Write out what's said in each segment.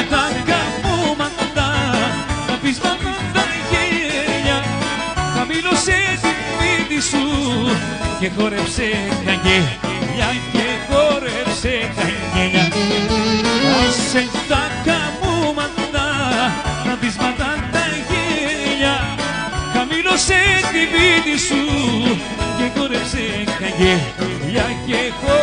σε τα καρπόματα τα πεισμένα τα γέλια χαμήλωσε τη μύτη σου και χόρεψε τα γέλια και χόρεψε τα γέλια. Άσε τα καμώματα τα πεισμένα τα γέλια χαμήλωσε τη μύτη σου και χόρεψε τα γέλια και χόρεψε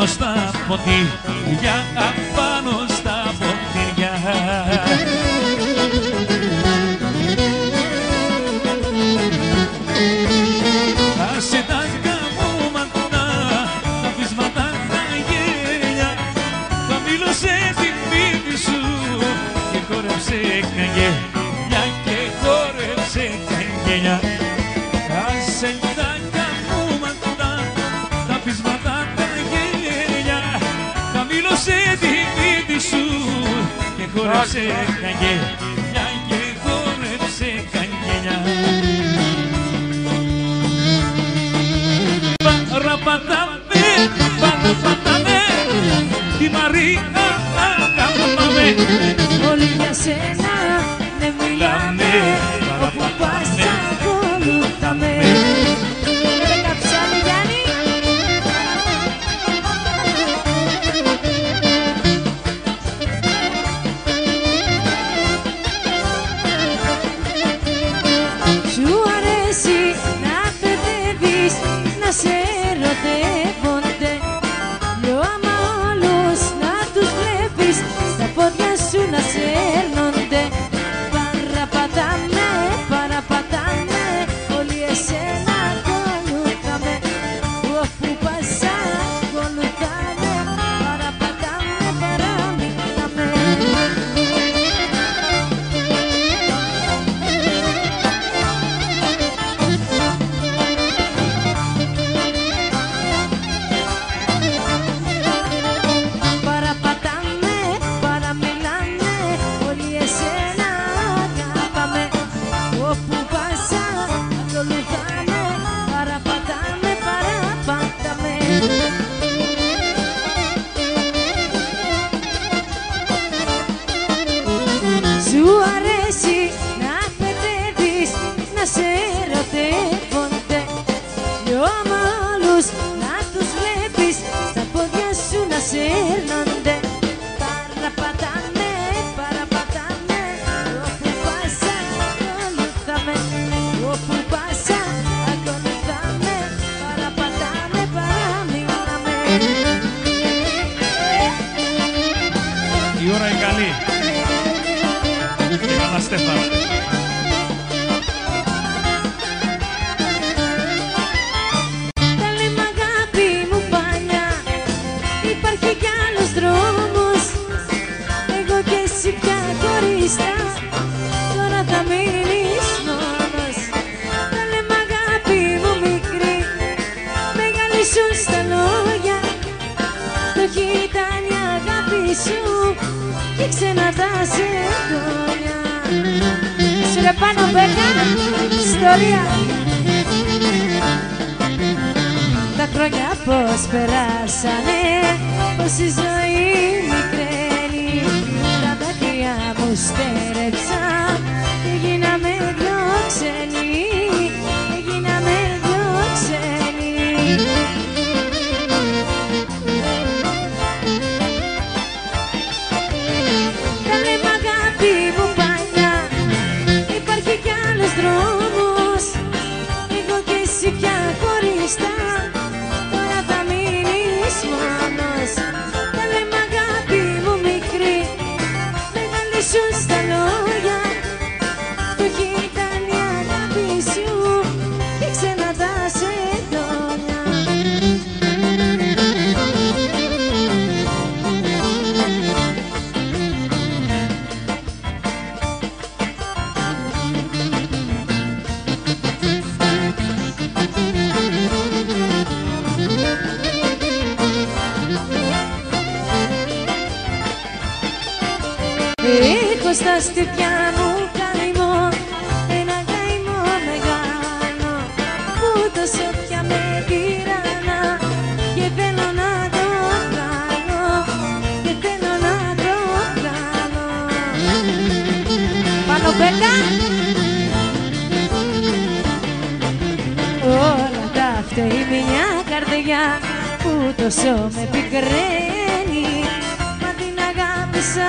απάνω στα ποτήρια απάνω στα ποτήρια και χόρεψε Hey. Και καλά Στέφανα Τα λέμε αγάπη μου παλιά Υπάρχει κι άλλος δρόμος. Εγώ και εσύ πια χωριστά. Τώρα θα μείνεις μόνος. Τα λέμε αγάπη μου μικρή. Μεγάλη σου στα λόγια. Το ήταν η αγάπη σου. Και ξαναδά σε χρόνια Σου ρε πάνω μπέκα Ιστορία τα χρόνια πως περάσανε Πως η ζωή μικραίνει Τα δάκρυα μου στέρεψαν Έχω στα στυπιά μου καημό Ένα καημό μεγάλο Που τόσο πια με τυραννά Και θέλω να το κάνω Και θέλω να το κάνω Πάνω μπέκα. Όλα τα φταίει μια καρδιά Που τόσο με πικραίνει. Μα την αγάπησα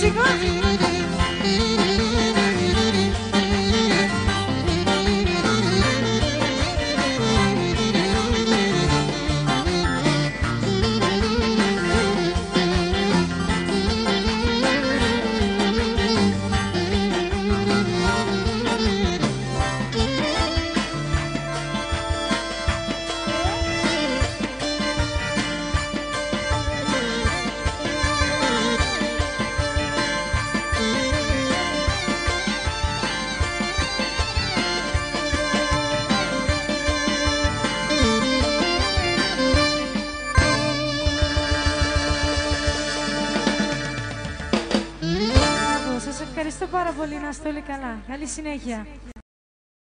Chico. πολύ, να είστε όλοι καλά. Καλή συνέχεια.